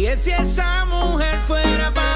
Que si esa mujer fuera para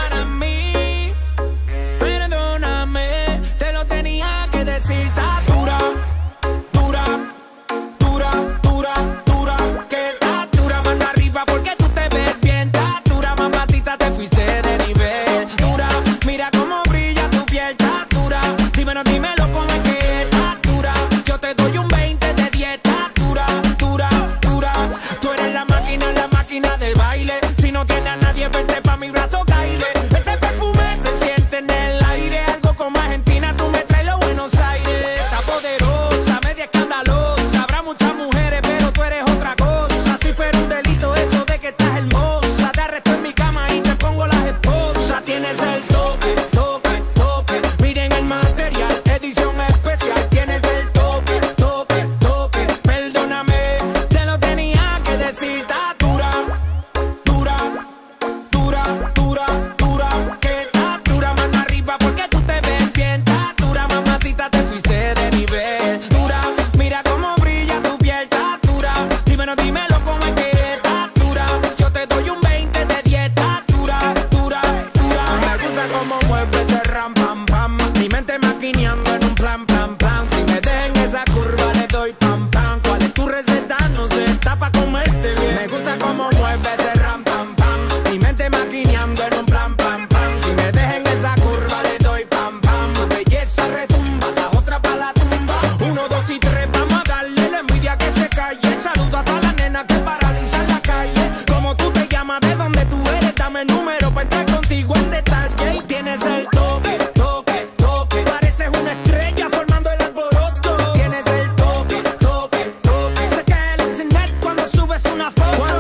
una foto